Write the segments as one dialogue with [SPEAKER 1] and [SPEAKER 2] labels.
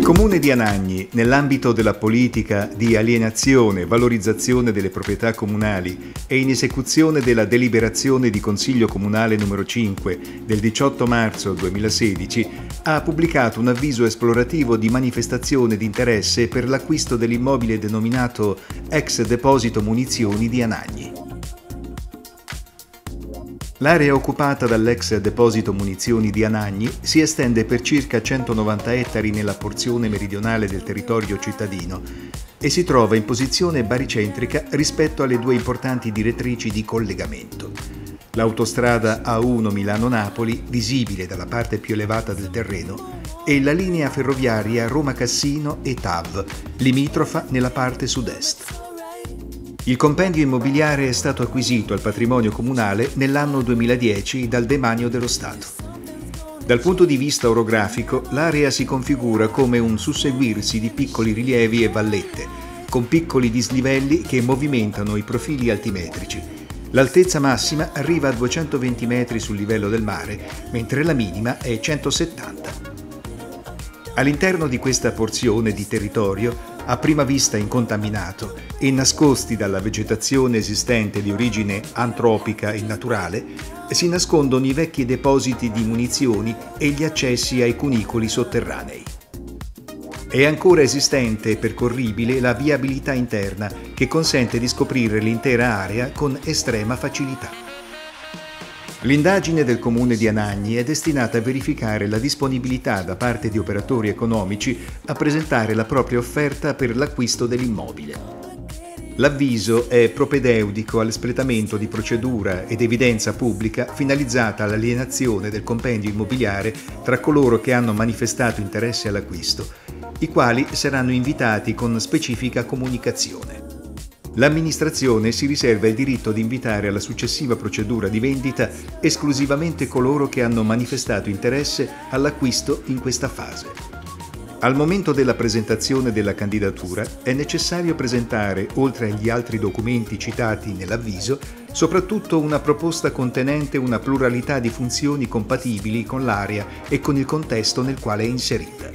[SPEAKER 1] Comune di Anagni, nell'ambito della politica di alienazione e valorizzazione delle proprietà comunali e in esecuzione della deliberazione di Consiglio Comunale numero 5 del 18 marzo 2016, ha pubblicato un avviso esplorativo di manifestazione di interesse per l'acquisto dell'immobile denominato ex deposito munizioni di Anagni. L'area occupata dall'ex deposito munizioni di Anagni si estende per circa 190 ettari nella porzione meridionale del territorio cittadino e si trova in posizione baricentrica rispetto alle due importanti direttrici di collegamento. L'autostrada A1 Milano-Napoli, visibile dalla parte più elevata del terreno, e la linea ferroviaria Roma-Cassino e TAV, limitrofa nella parte sud-est. Il compendio immobiliare è stato acquisito al patrimonio comunale nell'anno 2010 dal demanio dello Stato. Dal punto di vista orografico, l'area si configura come un susseguirsi di piccoli rilievi e vallette, con piccoli dislivelli che movimentano i profili altimetrici. L'altezza massima arriva a 220 metri sul livello del mare, mentre la minima è 170. All'interno di questa porzione di territorio a prima vista incontaminato e nascosti dalla vegetazione esistente di origine antropica e naturale, si nascondono i vecchi depositi di munizioni e gli accessi ai cunicoli sotterranei. È ancora esistente e percorribile la viabilità interna che consente di scoprire l'intera area con estrema facilità. L'indagine del Comune di Anagni è destinata a verificare la disponibilità da parte di operatori economici a presentare la propria offerta per l'acquisto dell'immobile. L'avviso è propedeutico all'espletamento di procedura ed evidenza pubblica finalizzata all'alienazione del compendio immobiliare tra coloro che hanno manifestato interesse all'acquisto, i quali saranno invitati con specifica comunicazione. L'amministrazione si riserva il diritto di invitare alla successiva procedura di vendita esclusivamente coloro che hanno manifestato interesse all'acquisto in questa fase. Al momento della presentazione della candidatura è necessario presentare, oltre agli altri documenti citati nell'avviso, soprattutto una proposta contenente una pluralità di funzioni compatibili con l'area e con il contesto nel quale è inserita.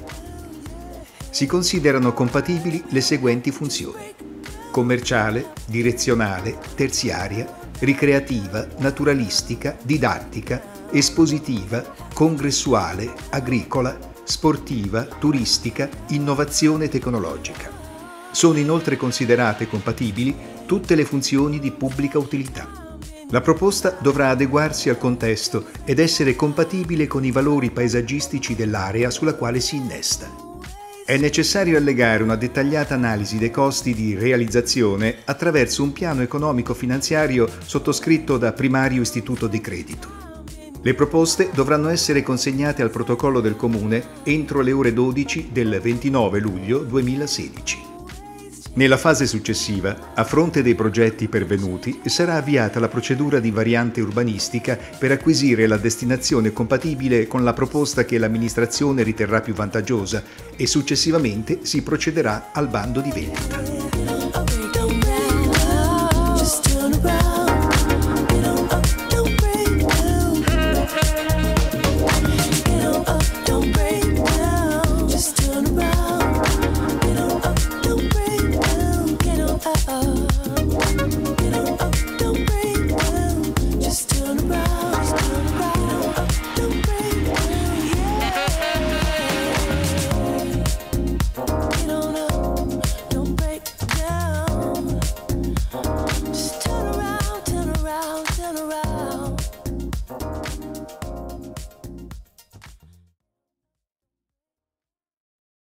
[SPEAKER 1] Si considerano compatibili le seguenti funzioni commerciale, direzionale, terziaria, ricreativa, naturalistica, didattica, espositiva, congressuale, agricola, sportiva, turistica, innovazione tecnologica. Sono inoltre considerate compatibili tutte le funzioni di pubblica utilità. La proposta dovrà adeguarsi al contesto ed essere compatibile con i valori paesaggistici dell'area sulla quale si innesta. È necessario allegare una dettagliata analisi dei costi di realizzazione attraverso un piano economico-finanziario sottoscritto da primario istituto di credito. Le proposte dovranno essere consegnate al protocollo del Comune entro le ore 12 del 29 luglio 2016. Nella fase successiva, a fronte dei progetti pervenuti, sarà avviata la procedura di variante urbanistica per acquisire la destinazione compatibile con la proposta che l'amministrazione riterrà più vantaggiosa e successivamente si procederà al bando di vendita.